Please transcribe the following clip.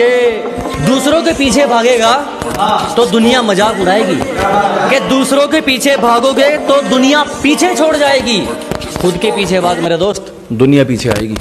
कि दूसरों के पीछे भागेगा तो दुनिया मज़ाक उड़ाएगी। कि दूसरों के पीछे भागोगे तो दुनिया पीछे छोड़ जाएगी। खुद के पीछे भाग मेरे दोस्त, दुनिया पीछे आएगी।